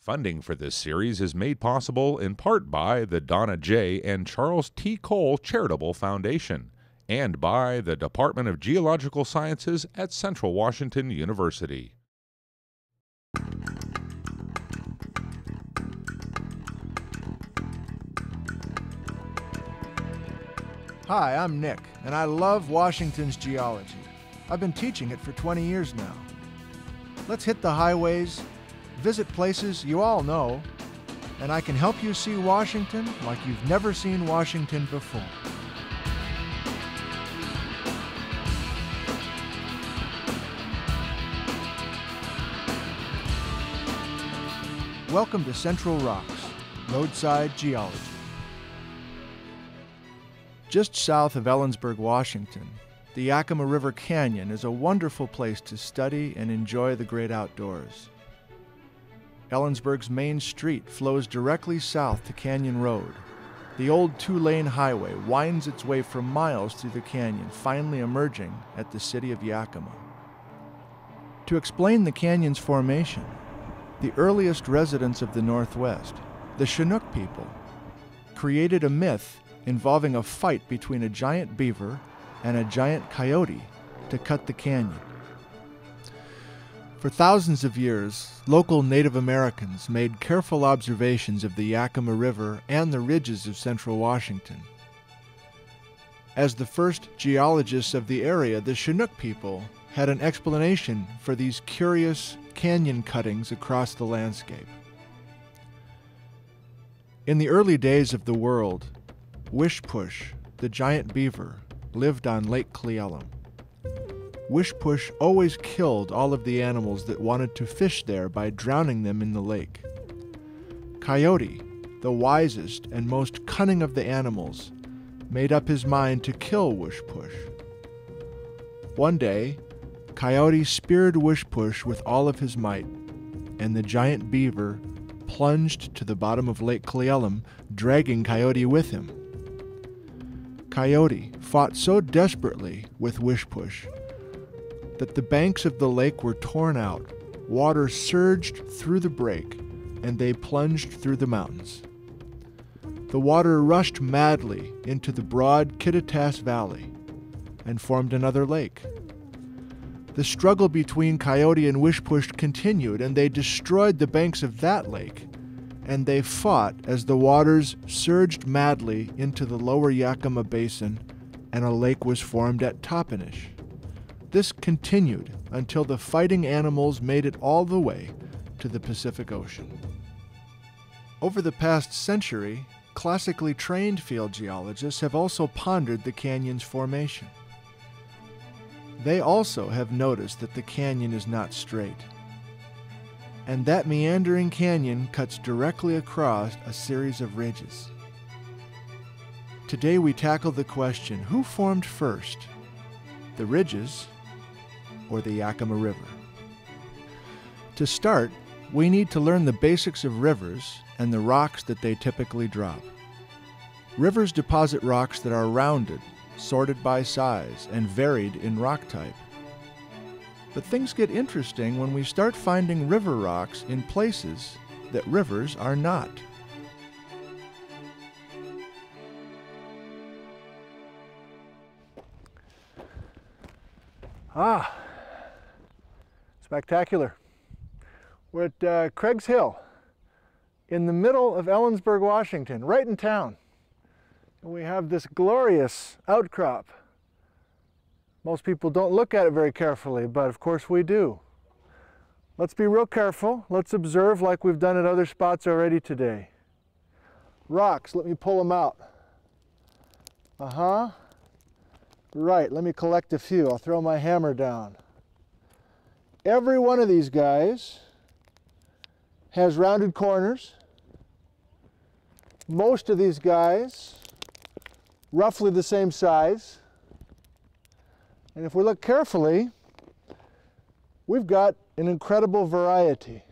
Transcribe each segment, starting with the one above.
Funding for this series is made possible in part by the Donna J. and Charles T. Cole Charitable Foundation and by the Department of Geological Sciences at Central Washington University. Hi, I'm Nick, and I love Washington's geology. I've been teaching it for 20 years now. Let's hit the highways, visit places you all know, and I can help you see Washington like you've never seen Washington before. Welcome to Central Rocks, Roadside Geology. Just south of Ellensburg, Washington, the Yakima River Canyon is a wonderful place to study and enjoy the great outdoors. Ellensburg's main street flows directly south to Canyon Road. The old two lane highway winds its way for miles through the canyon, finally emerging at the city of Yakima. To explain the canyon's formation, the earliest residents of the Northwest, the Chinook people, created a myth involving a fight between a giant beaver and a giant coyote to cut the canyon. For thousands of years, local Native Americans made careful observations of the Yakima River and the ridges of central Washington. As the first geologists of the area, the Chinook people had an explanation for these curious canyon cuttings across the landscape. In the early days of the world, Wishpoosh, the giant beaver, lived on Lake Cle Elum. Wishpoosh always killed all of the animals that wanted to fish there by drowning them in the lake. Coyote, the wisest and most cunning of the animals, made up his mind to kill Wishpoosh. One day, Coyote speared Wishpoosh with all of his might, and the giant beaver plunged to the bottom of Lake Cle Elum, dragging Coyote with him. Coyote fought so desperately with Wishpoosh that the banks of the lake were torn out, water surged through the break, and they plunged through the mountains. The water rushed madly into the broad Kittitas Valley and formed another lake. The struggle between Coyote and Wishpoosh continued, and they destroyed the banks of that lake and they fought as the waters surged madly into the lower Yakima Basin and a lake was formed at Toppenish. This continued until the fighting animals made it all the way to the Pacific Ocean. Over the past century, classically trained field geologists have also pondered the canyon's formation. They also have noticed that the canyon is not straight and that meandering canyon cuts directly across a series of ridges. Today we tackle the question who formed first, the ridges or the Yakima River? To start, we need to learn the basics of rivers and the rocks that they typically drop. Rivers deposit rocks that are rounded, sorted by size, and varied in rock type. But things get interesting when we start finding river rocks in places that rivers are not. Ah, spectacular. We're at uh, Craig's Hill in the middle of Ellensburg, Washington, right in town. And we have this glorious outcrop most people don't look at it very carefully, but of course we do. Let's be real careful. Let's observe like we've done at other spots already today. Rocks, let me pull them out. Uh-huh. Right, let me collect a few. I'll throw my hammer down. Every one of these guys has rounded corners. Most of these guys, roughly the same size. And if we look carefully, we've got an incredible variety.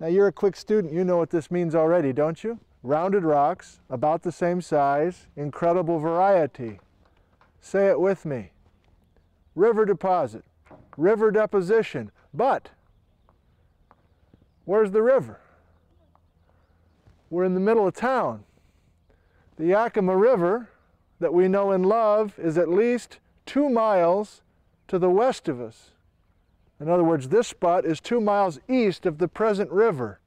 Now you're a quick student, you know what this means already, don't you? Rounded rocks, about the same size, incredible variety. Say it with me. River deposit, river deposition, but where's the river? we're in the middle of town. The Yakima River that we know and love is at least two miles to the west of us. In other words, this spot is two miles east of the present river.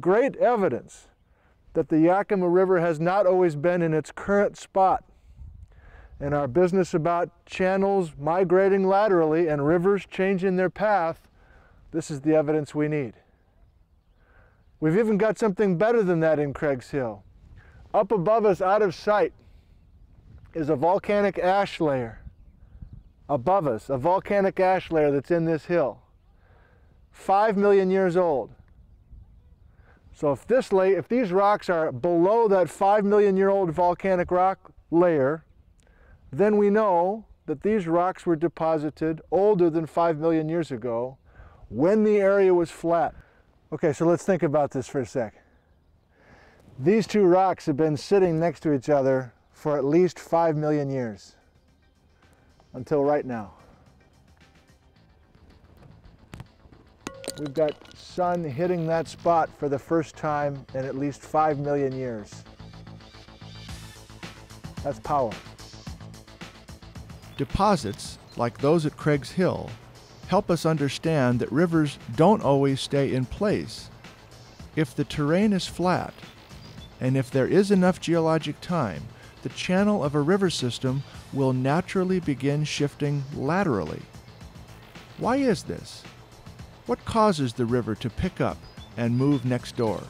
Great evidence that the Yakima River has not always been in its current spot. In our business about channels migrating laterally and rivers changing their path, this is the evidence we need. We've even got something better than that in Craig's Hill. Up above us, out of sight, is a volcanic ash layer above us, a volcanic ash layer that's in this hill. Five million years old. So if this lay, if these rocks are below that five million year old volcanic rock layer, then we know that these rocks were deposited older than five million years ago when the area was flat. Okay, so let's think about this for a sec. These two rocks have been sitting next to each other for at least five million years until right now. We've got sun hitting that spot for the first time in at least five million years. That's power. Deposits, like those at Craig's Hill, help us understand that rivers don't always stay in place. If the terrain is flat, and if there is enough geologic time, the channel of a river system will naturally begin shifting laterally. Why is this? What causes the river to pick up and move next door?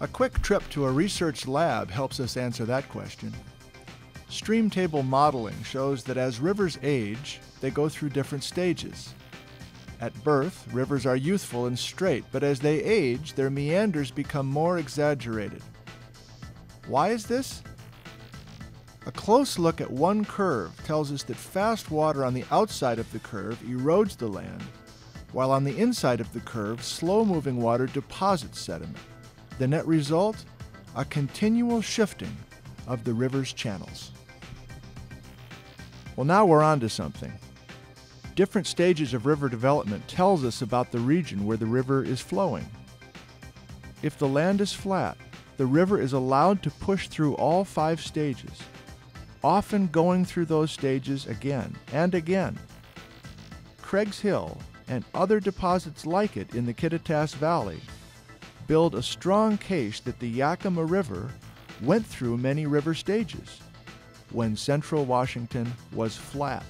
A quick trip to a research lab helps us answer that question. Stream table modeling shows that as rivers age, they go through different stages. At birth, rivers are youthful and straight, but as they age, their meanders become more exaggerated. Why is this? A close look at one curve tells us that fast water on the outside of the curve erodes the land, while on the inside of the curve, slow moving water deposits sediment. The net result? A continual shifting of the river's channels. Well, now we're on to something. Different stages of river development tells us about the region where the river is flowing. If the land is flat, the river is allowed to push through all five stages, often going through those stages again and again. Craig's Hill and other deposits like it in the Kittitas Valley build a strong case that the Yakima River went through many river stages when central Washington was flat.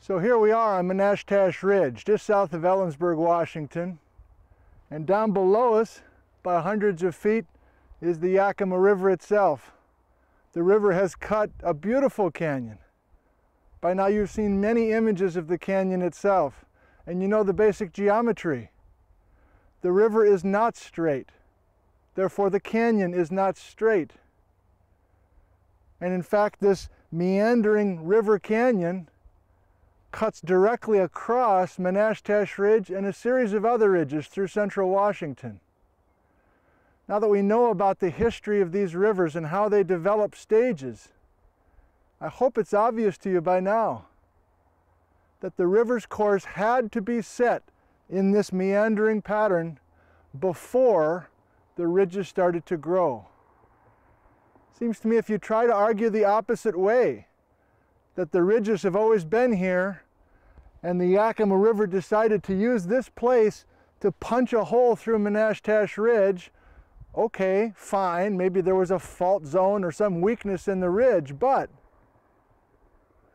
So here we are on Manastash Ridge, just south of Ellensburg, Washington. And down below us by hundreds of feet is the Yakima River itself. The river has cut a beautiful canyon. By now you've seen many images of the canyon itself, and you know the basic geometry. The river is not straight. Therefore, the canyon is not straight. And in fact, this meandering river canyon cuts directly across Manastash Ridge and a series of other ridges through central Washington. Now that we know about the history of these rivers and how they develop stages, I hope it's obvious to you by now that the river's course had to be set in this meandering pattern before the ridges started to grow. Seems to me if you try to argue the opposite way, that the ridges have always been here and the Yakima River decided to use this place to punch a hole through Manastash Ridge, okay, fine, maybe there was a fault zone or some weakness in the ridge, but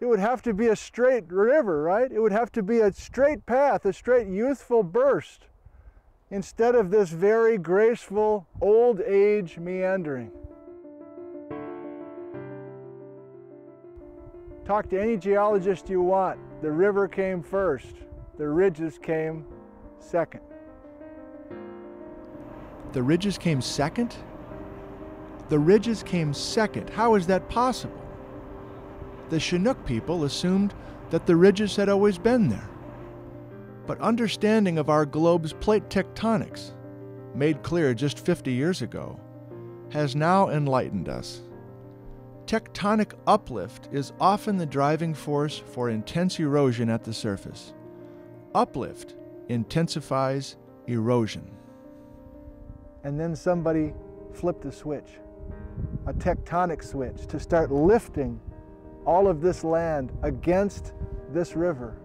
it would have to be a straight river, right? It would have to be a straight path, a straight youthful burst, instead of this very graceful old age meandering. Talk to any geologist you want. The river came first, the ridges came second. The ridges came second? The ridges came second. How is that possible? The Chinook people assumed that the ridges had always been there. But understanding of our globe's plate tectonics, made clear just 50 years ago, has now enlightened us. Tectonic uplift is often the driving force for intense erosion at the surface. Uplift intensifies erosion. And then somebody flipped a switch, a tectonic switch, to start lifting all of this land against this river.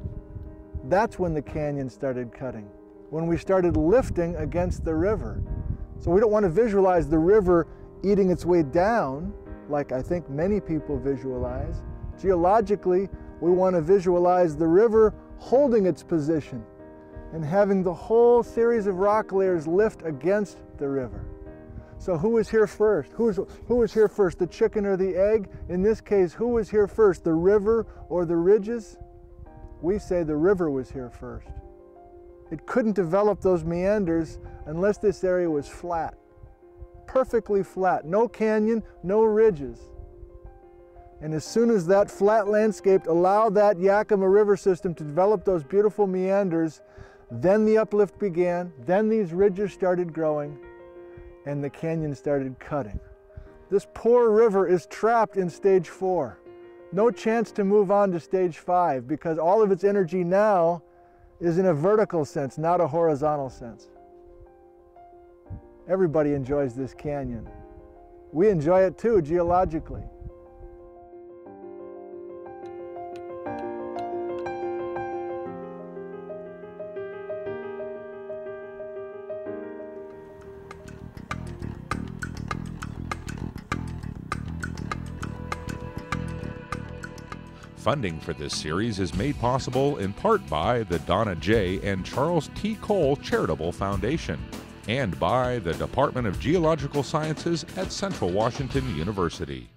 That's when the canyon started cutting, when we started lifting against the river. So we don't want to visualize the river eating its way down, like I think many people visualize. Geologically, we want to visualize the river holding its position and having the whole series of rock layers lift against the river. So who was here first? Who was, who was here first, the chicken or the egg? In this case, who was here first, the river or the ridges? We say the river was here first. It couldn't develop those meanders unless this area was flat, perfectly flat, no canyon, no ridges. And as soon as that flat landscape allowed that Yakima River system to develop those beautiful meanders, then the uplift began, then these ridges started growing, and the canyon started cutting. This poor river is trapped in stage four. No chance to move on to stage five because all of its energy now is in a vertical sense, not a horizontal sense. Everybody enjoys this canyon. We enjoy it too, geologically. Funding for this series is made possible in part by the Donna J. and Charles T. Cole Charitable Foundation and by the Department of Geological Sciences at Central Washington University.